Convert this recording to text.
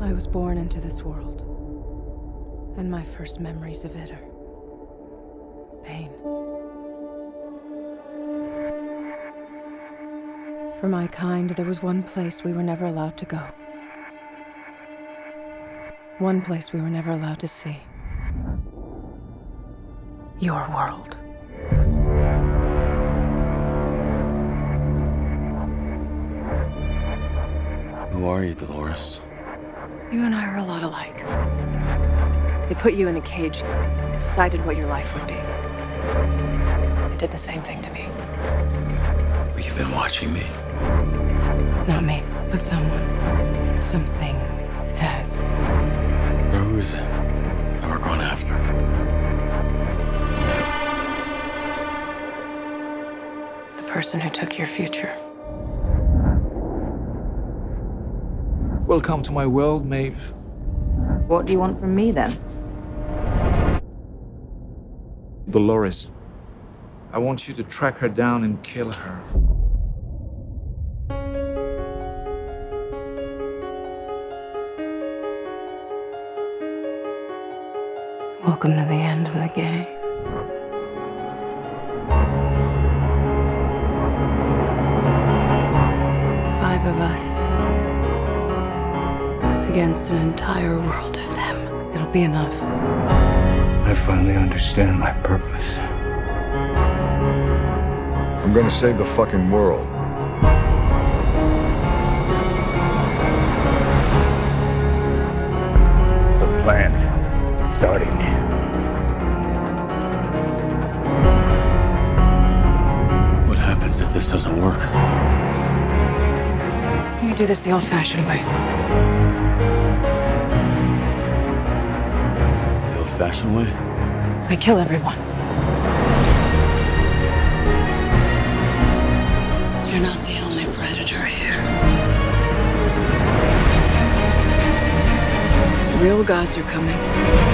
I was born into this world, and my first memories of it are pain. For my kind, there was one place we were never allowed to go. One place we were never allowed to see. Your world. Who are you, Dolores? You and I are a lot alike. They put you in a cage, decided what your life would be. They did the same thing to me. But you've been watching me. Not me, but someone. Something has. Who is it that we're going after? The person who took your future. Welcome to my world, Maeve. What do you want from me then? Dolores. I want you to track her down and kill her. Welcome to the end of the game. Against an entire world of them. It'll be enough. I finally understand my purpose. I'm gonna save the fucking world. The plan is starting. What happens if this doesn't work? We do this the old-fashioned way. The old-fashioned way? I kill everyone. You're not the only predator here. The real gods are coming.